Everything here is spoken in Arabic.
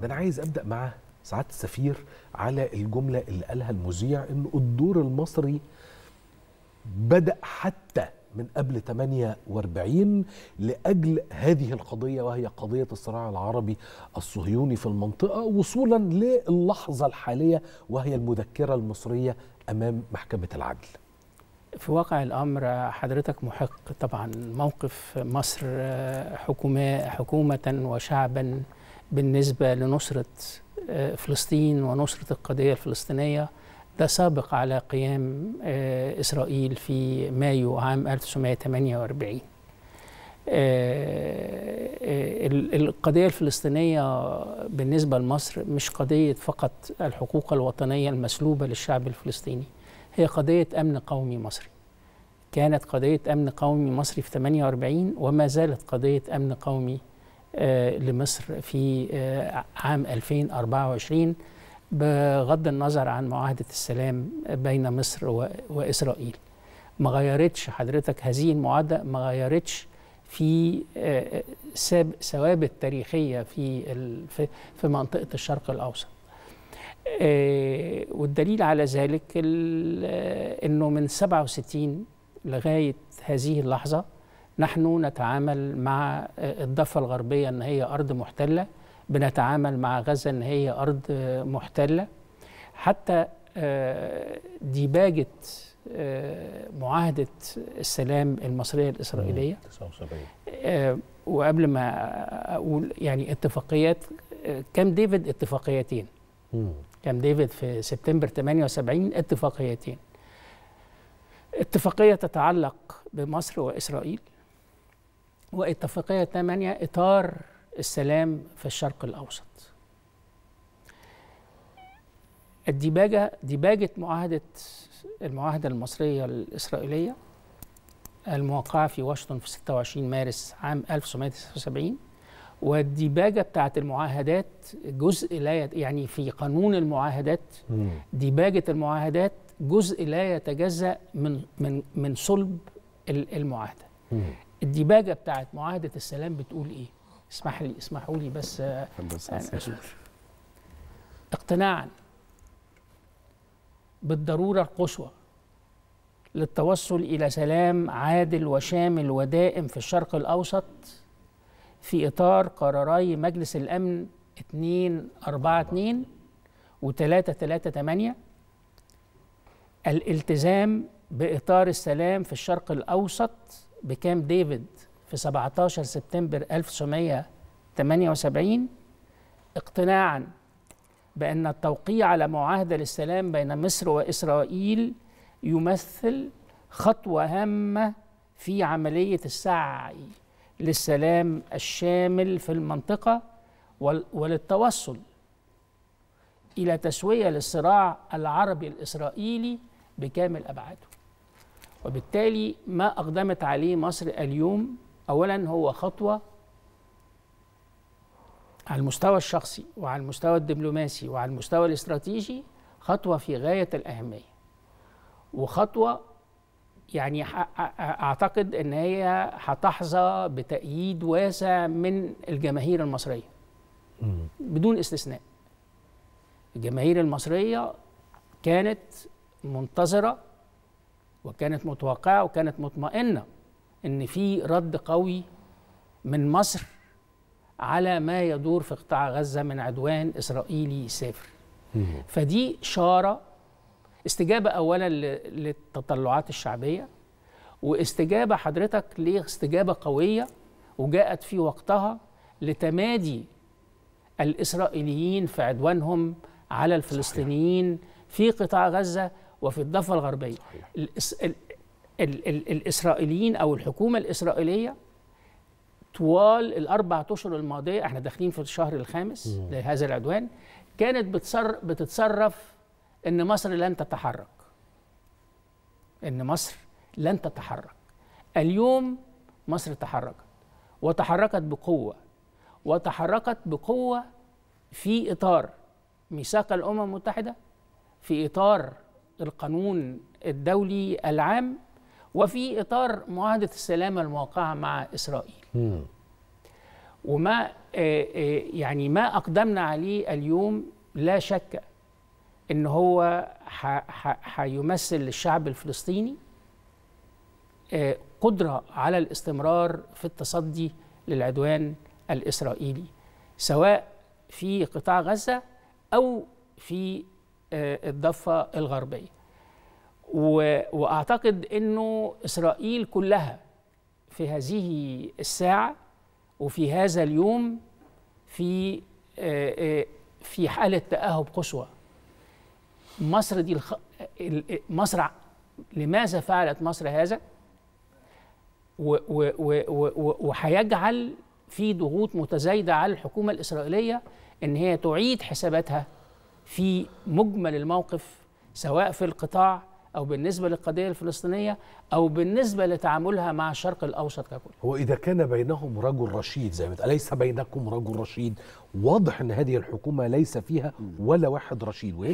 ده أنا عايز أبدأ مع سعادة السفير على الجملة اللي قالها المذيع إنه الدور المصري بدأ حتى من قبل 48 لأجل هذه القضية وهي قضية الصراع العربي الصهيوني في المنطقة وصولا للحظة الحالية وهي المذكرة المصرية أمام محكمة العدل. في واقع الأمر حضرتك محق طبعا موقف مصر حكومة حكومة وشعبا بالنسبة لنصرة فلسطين ونصرة القضية الفلسطينية ده سابق على قيام إسرائيل في مايو عام 1948 القضية الفلسطينية بالنسبة لمصر مش قضية فقط الحقوق الوطنية المسلوبة للشعب الفلسطيني هي قضية أمن قومي مصري. كانت قضية أمن قومي مصري في 48 وما زالت قضية أمن قومي آه لمصر في آه عام 2024 بغض النظر عن معاهدة السلام بين مصر وإسرائيل. ما غيرتش حضرتك هذه المعاهدة ما غيرتش في آه ثوابت تاريخية في في منطقة الشرق الأوسط. آه والدليل على ذلك إنه من 67 لغاية هذه اللحظة نحن نتعامل مع الضفة الغربية إن هي أرض محتلة بنتعامل مع غزة إن هي أرض محتلة. حتى آه ديباجه آه معاهدة السلام المصرية الإسرائيلية. 79 وقبل ما أقول يعني اتفاقيات كام ديفيد اتفاقيتين؟ كام ديفيد في سبتمبر 78 اتفاقيتين. اتفاقية تتعلق بمصر وإسرائيل. واتفاقية ثمانية إطار السلام في الشرق الأوسط. الديباجة ديباجة معاهدة المعاهدة المصرية الإسرائيلية الموقعة في واشنطن في 26 مارس عام 1979 والديباجة بتاعت المعاهدات جزء لا يعني في قانون المعاهدات ديباجة المعاهدات جزء لا يتجزأ من من من صلب المعاهدة. الديباجة بتاعت معاهدة السلام بتقول إيه؟ اسمح لي اسمحوا لي بس أشوف اقتناعا بالضرورة القصوى للتوصل إلى سلام عادل وشامل ودائم في الشرق الأوسط في إطار قراري مجلس الأمن 242 و 338 الالتزام بإطار السلام في الشرق الأوسط بكام ديفيد في 17 سبتمبر 1978 اقتناعا بأن التوقيع على معاهدة للسلام بين مصر وإسرائيل يمثل خطوة هامة في عملية السعي للسلام الشامل في المنطقة وللتوصل إلى تسوية للصراع العربي الإسرائيلي بكامل أبعاده. وبالتالي ما أقدمت عليه مصر اليوم أولا هو خطوة على المستوى الشخصي وعلى المستوى الدبلوماسي وعلى المستوى الاستراتيجي خطوة في غاية الأهمية. وخطوة يعني أعتقد إن هي هتحظى بتأييد واسع من الجماهير المصرية. بدون استثناء. الجماهير المصرية كانت منتظرة وكانت متوقعة وكانت مطمئنة إن في رد قوي من مصر على ما يدور في قطاع غزة من عدوان إسرائيلي سافر. فدي شاره استجابة اولا للتطلعات الشعبية واستجابة حضرتك لاستجابة قوية وجاءت في وقتها لتمادي الإسرائيليين في عدوانهم على الفلسطينيين في قطاع غزة وفي الضفة الغربية. الإس... ال... ال... ال... الإسرائيليين أو الحكومة الإسرائيلية طوال الأربع أشهر الماضية إحنا داخلين في الشهر الخامس مم. لهذا العدوان كانت بتصر... بتتصرف إن مصر لن تتحرك. إن مصر لن تتحرك. اليوم مصر تحركت وتحركت بقوة وتحركت بقوة في إطار ميثاق الأمم المتحدة في إطار القانون الدولي العام وفي إطار معاهدة السلام الموقعة مع إسرائيل مم. وما آه، آه، يعني ما أقدمنا عليه اليوم لا شك إن هو هيمثل للشعب الفلسطيني آه، قدرة على الاستمرار في التصدي للعدوان الإسرائيلي سواء في قطاع غزة أو في الضفة الغربية. وأعتقد أنه إسرائيل كلها في هذه الساعة وفي هذا اليوم في آه، آه، في حالة تأهب قصوى. مصر دي الخ... ال- مصر لماذا فعلت مصر هذا؟ و- و- و- وهيجعل في ضغوط متزايدة على الحكومة الإسرائيلية إن هي تعيد حساباتها في مجمل الموقف سواء في القطاع أو بالنسبة للقضية الفلسطينية أو بالنسبة لتعاملها مع الشرق الأوسط ككل. هو إذا كان بينهم رجل رشيد زي ما قال، أليس بينكم رجل رشيد؟ واضح أن هذه الحكومة ليس فيها ولا واحد رشيد.